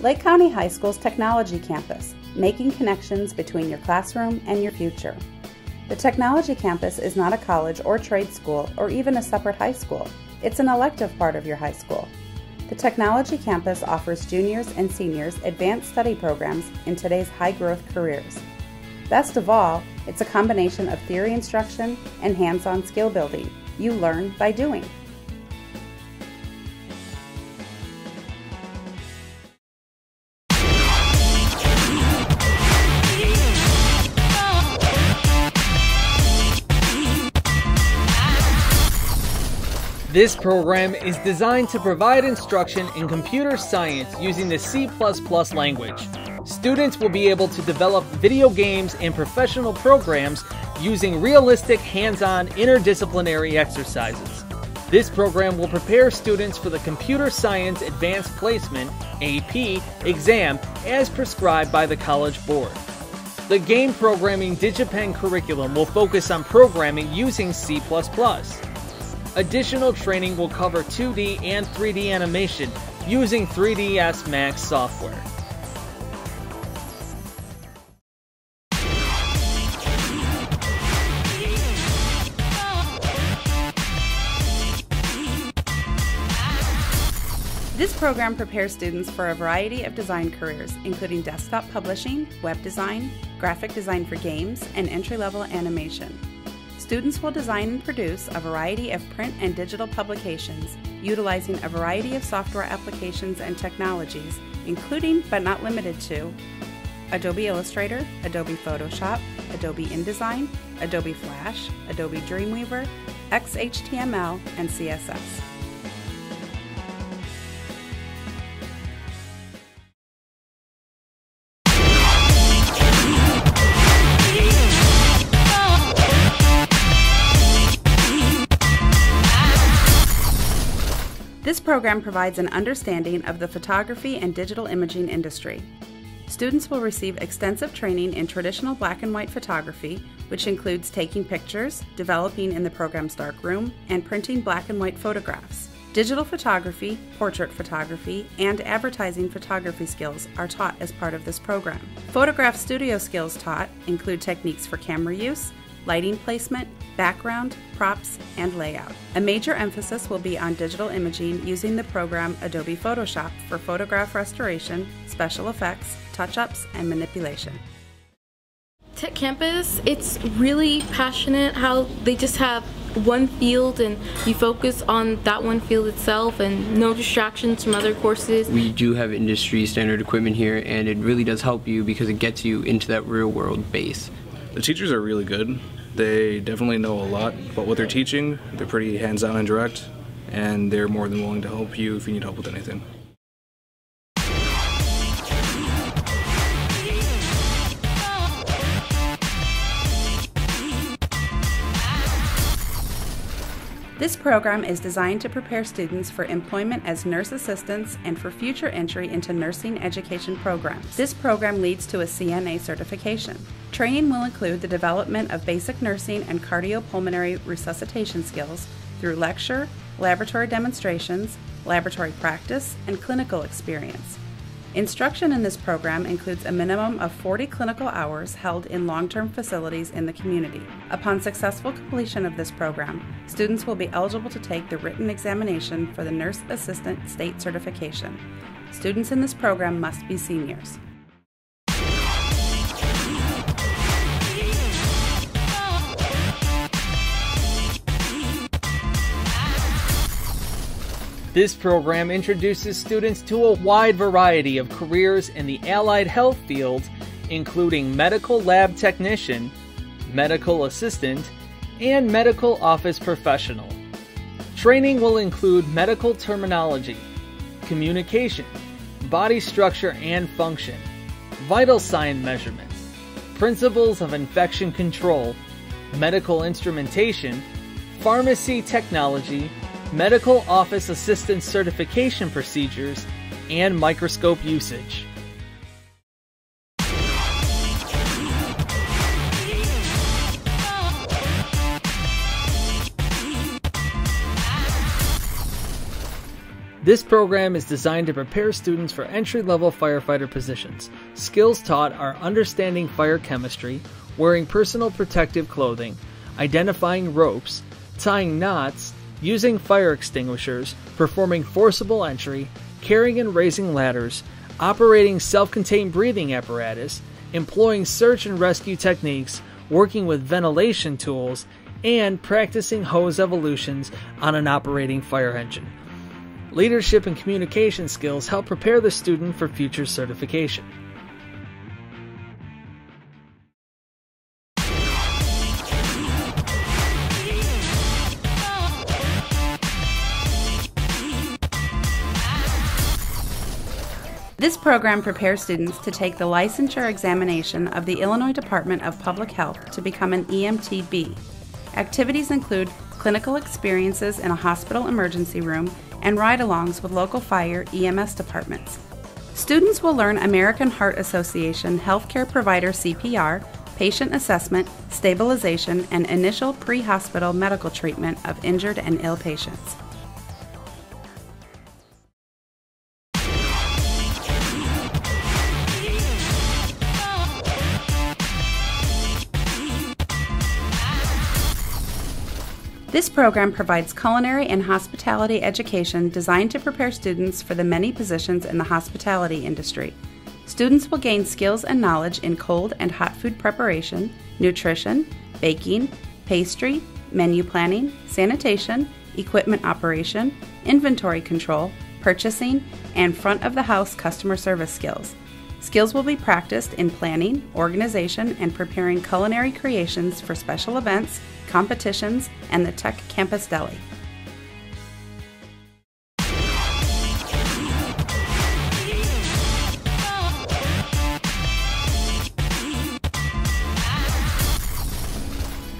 Lake County High School's Technology Campus, making connections between your classroom and your future. The Technology Campus is not a college or trade school or even a separate high school. It's an elective part of your high school. The Technology Campus offers juniors and seniors advanced study programs in today's high growth careers. Best of all, it's a combination of theory instruction and hands on skill building. You learn by doing. This program is designed to provide instruction in computer science using the C++ language. Students will be able to develop video games and professional programs using realistic hands-on interdisciplinary exercises. This program will prepare students for the Computer Science Advanced Placement AP exam as prescribed by the College Board. The game programming DigiPen curriculum will focus on programming using C++. Additional training will cover 2D and 3D animation using 3ds Max software. This program prepares students for a variety of design careers, including desktop publishing, web design, graphic design for games, and entry level animation. Students will design and produce a variety of print and digital publications utilizing a variety of software applications and technologies, including but not limited to Adobe Illustrator, Adobe Photoshop, Adobe InDesign, Adobe Flash, Adobe Dreamweaver, XHTML, and CSS. Program provides an understanding of the photography and digital imaging industry. Students will receive extensive training in traditional black and white photography, which includes taking pictures, developing in the program's darkroom, and printing black and white photographs. Digital photography, portrait photography, and advertising photography skills are taught as part of this program. Photograph studio skills taught include techniques for camera use, lighting placement, background, props, and layout. A major emphasis will be on digital imaging using the program Adobe Photoshop for photograph restoration, special effects, touch-ups, and manipulation. Tech Campus, it's really passionate how they just have one field and you focus on that one field itself and no distractions from other courses. We do have industry standard equipment here and it really does help you because it gets you into that real world base. The teachers are really good. They definitely know a lot about what they're teaching. They're pretty hands-on and direct, and they're more than willing to help you if you need help with anything. This program is designed to prepare students for employment as nurse assistants and for future entry into nursing education programs. This program leads to a CNA certification. Training will include the development of basic nursing and cardiopulmonary resuscitation skills through lecture, laboratory demonstrations, laboratory practice, and clinical experience. Instruction in this program includes a minimum of 40 clinical hours held in long term facilities in the community. Upon successful completion of this program, students will be eligible to take the written examination for the Nurse Assistant State Certification. Students in this program must be seniors. This program introduces students to a wide variety of careers in the allied health field, including medical lab technician, medical assistant, and medical office professional. Training will include medical terminology, communication, body structure and function, vital sign measurement, principles of infection control, medical instrumentation, pharmacy technology, medical office assistant certification procedures, and microscope usage. This program is designed to prepare students for entry level firefighter positions. Skills taught are understanding fire chemistry, wearing personal protective clothing, identifying ropes, tying knots, using fire extinguishers, performing forcible entry, carrying and raising ladders, operating self contained breathing apparatus, employing search and rescue techniques, working with ventilation tools, and practicing hose evolutions on an operating fire engine. Leadership and communication skills help prepare the student for future certification. Program prepares students to take the licensure examination of the Illinois Department of Public Health to become an EMTB. Activities include clinical experiences in a hospital emergency room and ride alongs with local fire EMS departments. Students will learn American Heart Association healthcare provider CPR, patient assessment, stabilization, and initial pre hospital medical treatment of injured and ill patients. This program provides culinary and hospitality education designed to prepare students for the many positions in the hospitality industry. Students will gain skills and knowledge in cold and hot food preparation, nutrition, baking, pastry, menu planning, sanitation, equipment operation, inventory control, purchasing, and front of the house customer service skills. Skills will be practiced in planning, organization, and preparing culinary creations for special events, competitions, and the Tech Campus Deli.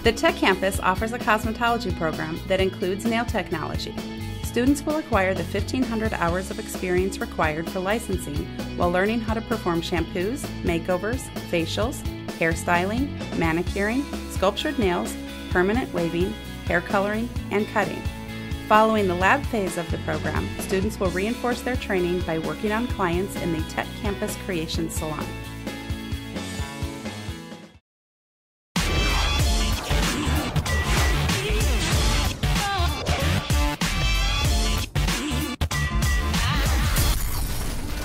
The Tech Campus offers a cosmetology program that includes nail technology. Students will acquire the 1,500 hours of experience required for licensing while learning how to perform shampoos, makeovers, facials, hairstyling, manicuring, sculptured nails, permanent waving, hair coloring, and cutting. Following the lab phase of the program, students will reinforce their training by working on clients in the Tech Campus Creation Salon.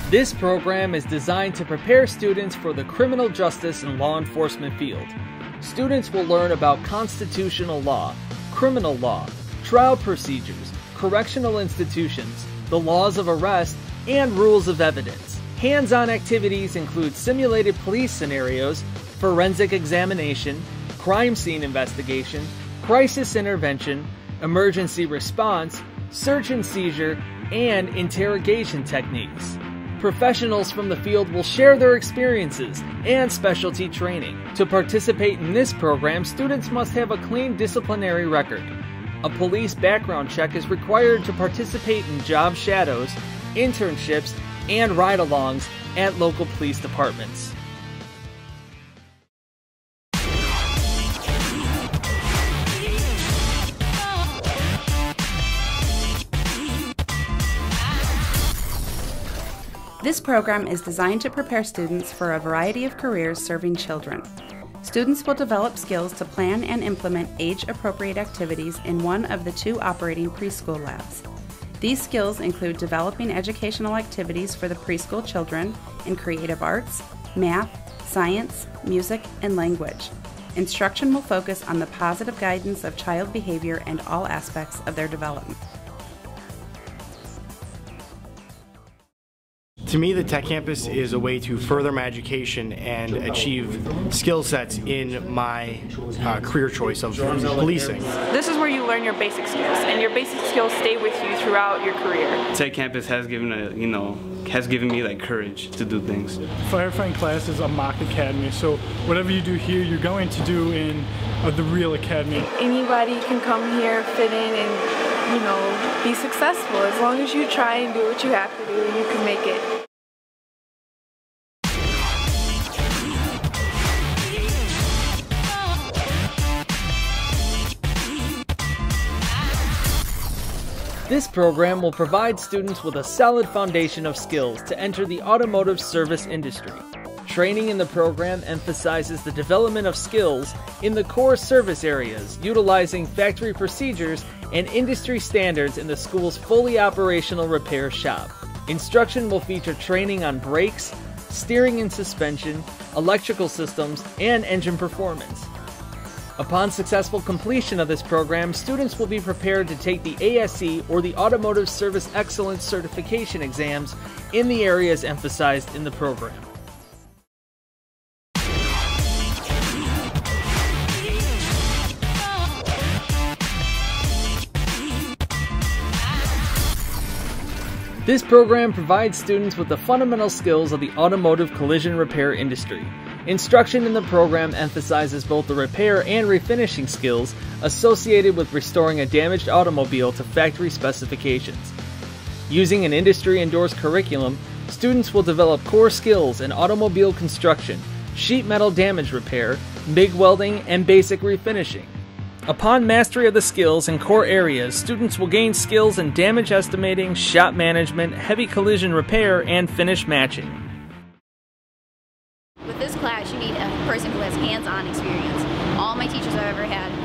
This program is designed to prepare students for the criminal justice and law enforcement field. Students will learn about constitutional law, criminal law, trial procedures, correctional institutions, the laws of arrest, and rules of evidence. Hands on activities include simulated police scenarios, forensic examination, crime scene investigation, crisis intervention, emergency response, search and seizure, and interrogation techniques. Professionals from the field will share their experiences and specialty training. To participate in this program, students must have a clean disciplinary record. A police background check is required to participate in job shadows, internships, and ride alongs at local police departments. This program is designed to prepare students for a variety of careers serving children. Students will develop skills to plan and implement age appropriate activities in one of the two operating preschool labs. These skills include developing educational activities for the preschool children in creative arts, math, science, music, and language. Instruction will focus on the positive guidance of child behavior and all aspects of their development. To me, the Tech Campus is a way to further my education and achieve skill sets in my uh, career choice of policing. This is where you learn your basic skills, and your basic skills stay with you throughout your career. Tech Campus has given a, you know, has given me like courage to do things. Firefighting class is a mock academy, so whatever you do here, you're going to do in uh, the real academy. Anybody can come here, fit in, and you know, be successful. As long as you try and do what you have to do, you can make it. This program will provide students with a solid foundation of skills to enter the automotive service industry. Training in the program emphasizes the development of skills in the core service areas, utilizing factory procedures and industry standards in the school's fully operational repair shop. Instruction will feature training on brakes, steering and suspension, electrical systems, and engine performance. Upon successful completion of this program, students will be prepared to take the ASE or the Automotive Service Excellence Certification exams in the areas emphasized in the program. This program provides students with the fundamental skills of the automotive collision repair industry. Instruction in the program emphasizes both the repair and refinishing skills associated with restoring a damaged automobile to factory specifications. Using an industry endorsed curriculum, students will develop core skills in automobile construction, sheet metal damage repair, MIG welding, and basic refinishing. Upon mastery of the skills in core areas, students will gain skills in damage estimating, shop management, heavy collision repair, and finish matching.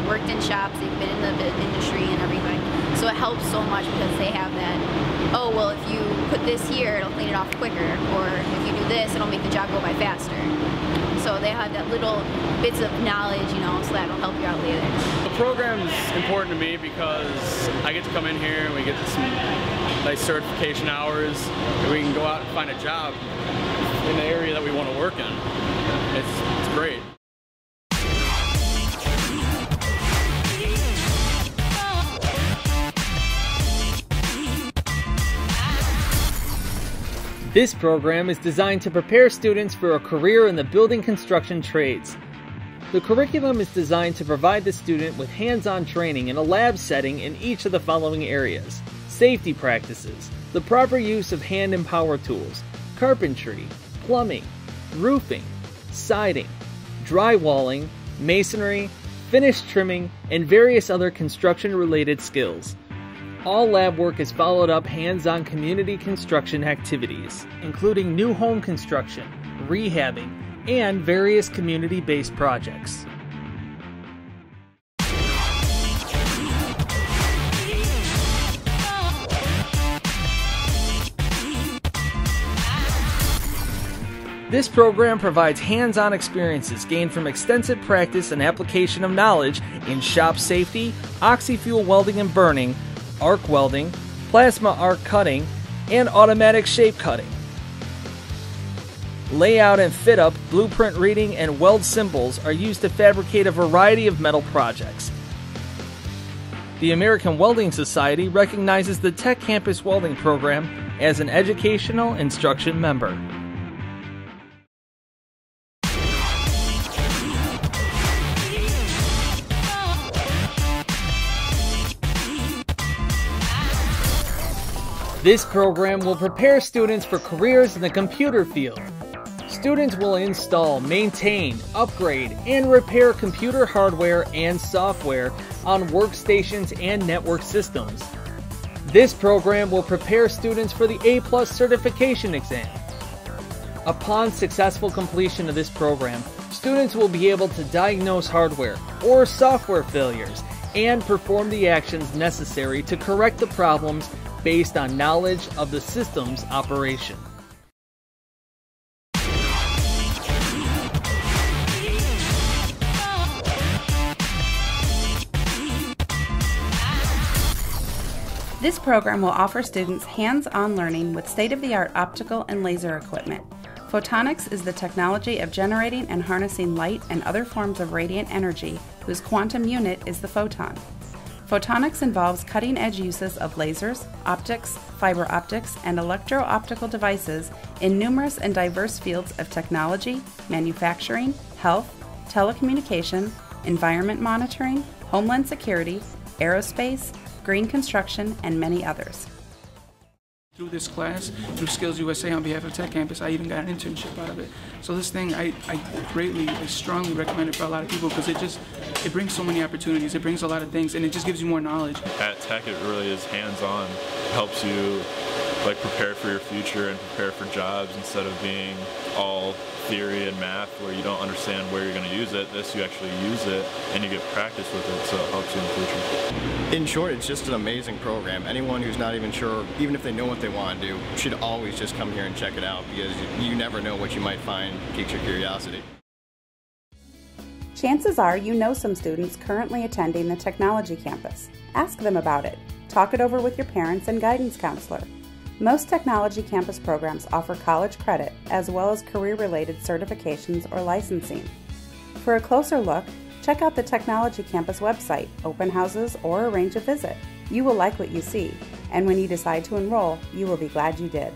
Worked in shops, they've been in the industry and everything. So it helps so much because they have that, oh, well, if you put this here, it'll clean it off quicker. Or if you do this, it'll make the job go by faster. So they have that little bits of knowledge, you know, so that'll help you out later. The program's important to me because I get to come in here and we get some nice certification hours and we can go out and find a job in the area that we want to work in. It's, it's great. This program is designed to prepare students for a career in the building construction trades. The curriculum is designed to provide the student with hands-on training in a lab setting in each of the following areas. Safety practices, the proper use of hand and power tools, carpentry, plumbing, roofing, siding, drywalling, masonry, finish trimming, and various other construction-related skills. All lab work is followed up hands on community construction activities, including new home construction, rehabbing, and various community based projects. This program provides hands on experiences gained from extensive practice and application of knowledge in shop safety, oxy-fuel welding and burning, arc welding, plasma arc cutting, and automatic shape cutting. Layout and fit up, blueprint reading, and weld symbols are used to fabricate a variety of metal projects. The American Welding Society recognizes the Tech Campus Welding Program as an educational instruction member. This program will prepare students for careers in the computer field. Students will install, maintain, upgrade, and repair computer hardware and software on workstations and network systems. This program will prepare students for the A Plus certification exam. Upon successful completion of this program, students will be able to diagnose hardware or software failures and perform the actions necessary to correct the problems based on knowledge of the system's operation. This program will offer students hands-on learning with state-of-the-art optical and laser equipment. Photonics is the technology of generating and harnessing light and other forms of radiant energy whose quantum unit is the photon. Photonics involves cutting edge uses of lasers, optics, fiber optics, and electro optical devices in numerous and diverse fields of technology, manufacturing, health, telecommunication, environment monitoring, homeland security, aerospace, green construction, and many others. Through this class, through Skills USA on behalf of Tech Campus, I even got an internship out of it. So this thing, I, I greatly, I strongly recommend it for a lot of people because it just, it brings so many opportunities. It brings a lot of things, and it just gives you more knowledge. At Tech, it really is hands-on. Helps you like prepare for your future and prepare for jobs instead of being all theory and math where you don't understand where you're going to use it. This you actually use it and you get practice with it, so it helps you in the future. In short, it's just an amazing program. Anyone who's not even sure, even if they know what they want to do, should always just come here and check it out because you never know what you might find piques your curiosity. Chances are you know some students currently attending the technology campus. Ask them about it. Talk it over with your parents and guidance counselor. Most technology campus programs offer college credit as well as career related certifications or licensing. For a closer look, check out the Technology Campus website, open houses, or arrange a visit. You will like what you see, and when you decide to enroll, you will be glad you did.